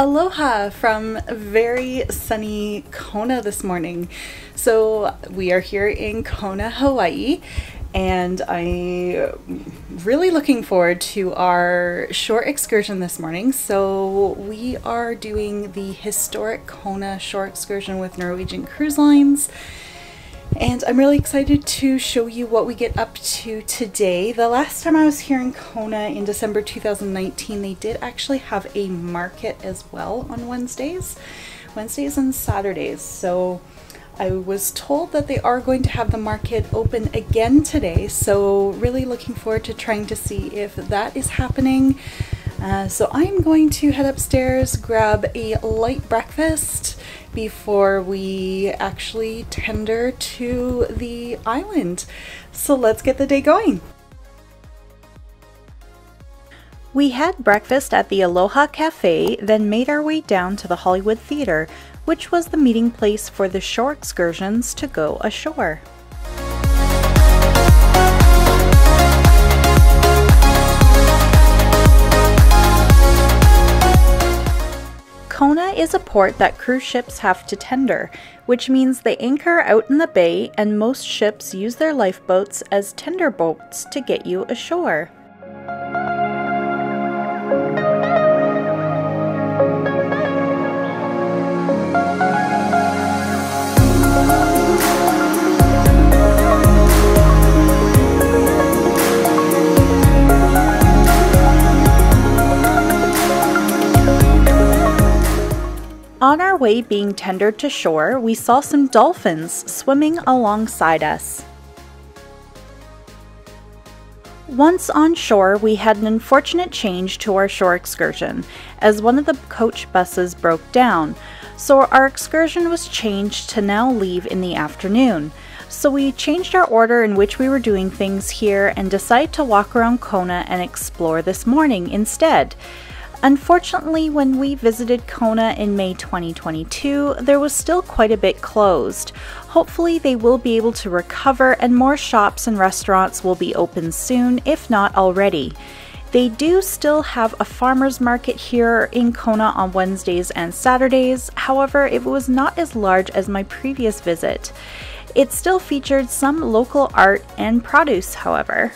Aloha from very sunny Kona this morning. So, we are here in Kona, Hawaii, and I'm really looking forward to our short excursion this morning. So, we are doing the historic Kona shore excursion with Norwegian Cruise Lines. And I'm really excited to show you what we get up to today. The last time I was here in Kona in December 2019, they did actually have a market as well on Wednesdays, Wednesdays and Saturdays. So I was told that they are going to have the market open again today. So really looking forward to trying to see if that is happening. Uh, so I'm going to head upstairs, grab a light breakfast before we actually tender to the island. So let's get the day going. We had breakfast at the Aloha Cafe, then made our way down to the Hollywood Theater, which was the meeting place for the shore excursions to go ashore. Is a port that cruise ships have to tender, which means they anchor out in the bay and most ships use their lifeboats as tender boats to get you ashore. Way being tendered to shore, we saw some dolphins swimming alongside us. Once on shore, we had an unfortunate change to our shore excursion, as one of the coach buses broke down, so our excursion was changed to now leave in the afternoon. So we changed our order in which we were doing things here and decided to walk around Kona and explore this morning instead. Unfortunately, when we visited Kona in May 2022, there was still quite a bit closed. Hopefully, they will be able to recover and more shops and restaurants will be open soon, if not already. They do still have a farmer's market here in Kona on Wednesdays and Saturdays, however, it was not as large as my previous visit. It still featured some local art and produce, however.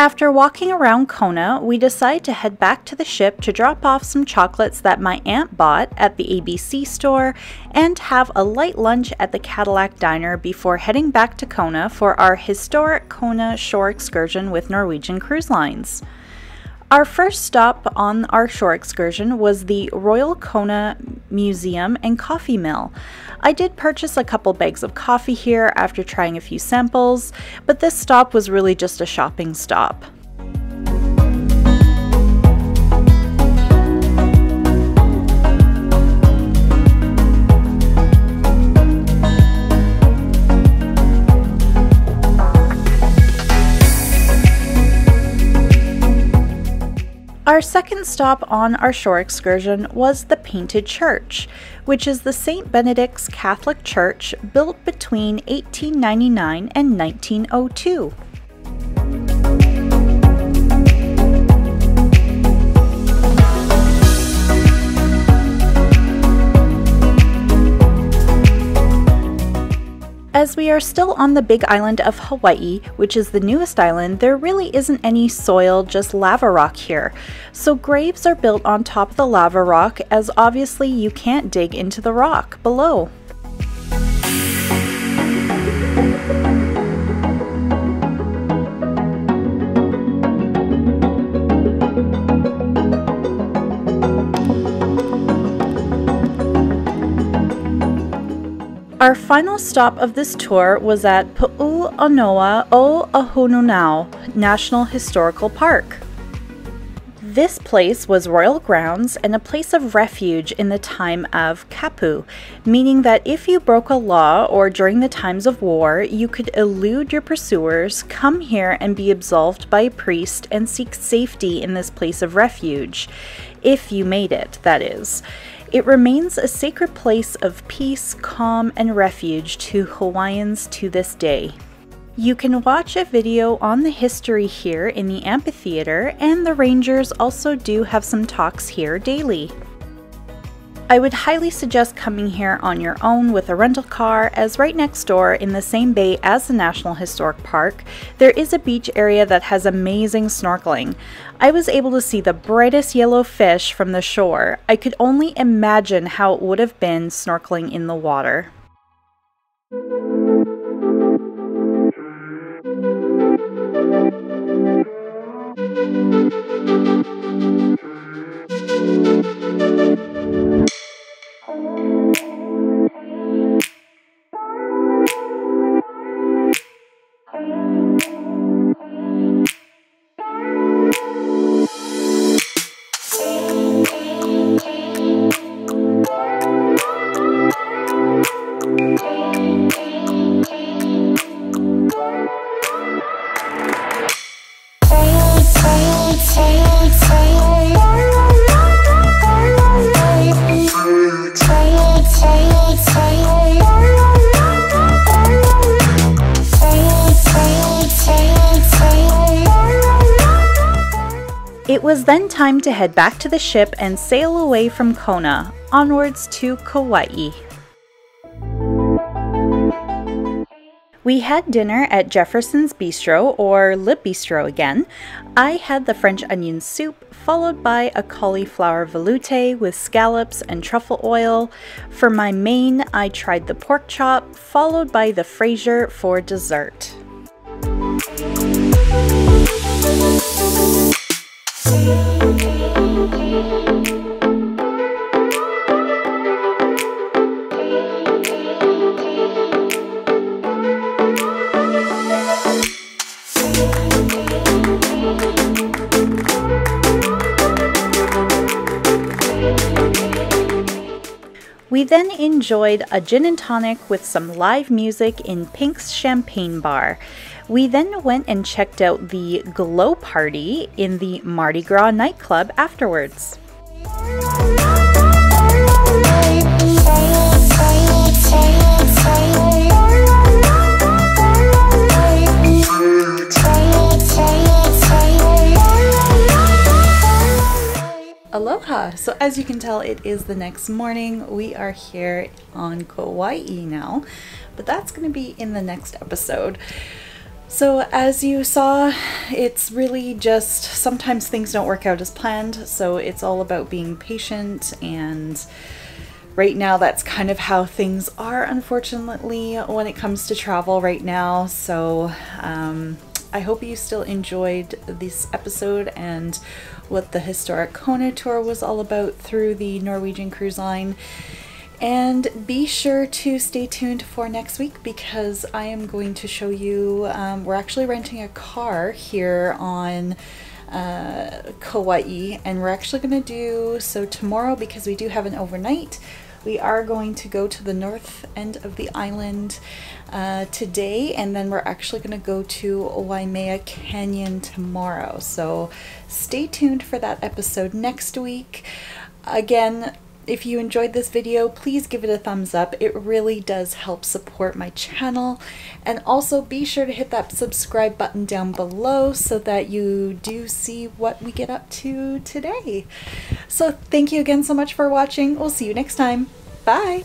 After walking around Kona, we decide to head back to the ship to drop off some chocolates that my aunt bought at the ABC store and have a light lunch at the Cadillac Diner before heading back to Kona for our historic Kona shore excursion with Norwegian Cruise Lines. Our first stop on our shore excursion was the Royal Kona Museum and Coffee Mill. I did purchase a couple bags of coffee here after trying a few samples, but this stop was really just a shopping stop. Our second stop on our shore excursion was the Painted Church, which is the St. Benedict's Catholic Church built between 1899 and 1902. As we are still on the big island of Hawaii, which is the newest island, there really isn't any soil, just lava rock here. So graves are built on top of the lava rock as obviously you can't dig into the rock below. Our final stop of this tour was at Pu'uhonua o Honaunau National Historical Park. This place was royal grounds and a place of refuge in the time of kapu, meaning that if you broke a law or during the times of war, you could elude your pursuers, come here and be absolved by a priest and seek safety in this place of refuge. If you made it, that is. It remains a sacred place of peace, calm, and refuge to Hawaiians to this day. You can watch a video on the history here in the amphitheater, and the rangers also do have some talks here daily. I would highly suggest coming here on your own with a rental car, as right next door in the same bay as the National Historic Park, there is a beach area that has amazing snorkeling. I was able to see the brightest yellow fish from the shore. I could only imagine how it would have been snorkeling in the water. Was then time to head back to the ship and sail away from Kona, onwards to Kauai. We had dinner at Jefferson's Bistro, or Le Bistro again. I had the French onion soup, followed by a cauliflower velouté with scallops and truffle oil. For my main, I tried the pork chop, followed by the Fraser for dessert. We then enjoyed a gin and tonic with some live music in Pink's Champagne Bar. We then went and checked out the Glow Party in the Mardi Gras nightclub afterwards. Aloha! So as you can tell, it is the next morning. We are here on Kauai now, but that's going to be in the next episode. So as you saw, it's really just sometimes things don't work out as planned, so it's all about being patient and right now that's kind of how things are unfortunately when it comes to travel right now. So um, I hope you still enjoyed this episode and what the historic Kona tour was all about through the Norwegian Cruise Line. And be sure to stay tuned for next week because I am going to show you, um, we're actually renting a car here on uh, Kauai and we're actually going to do, so tomorrow because we do have an overnight, we are going to go to the north end of the island uh, today and then we're actually going to go to Waimea Canyon tomorrow. So stay tuned for that episode next week. Again, if you enjoyed this video, please give it a thumbs up. It really does help support my channel. And also be sure to hit that subscribe button down below so that you do see what we get up to today. So thank you again so much for watching. We'll see you next time. Bye!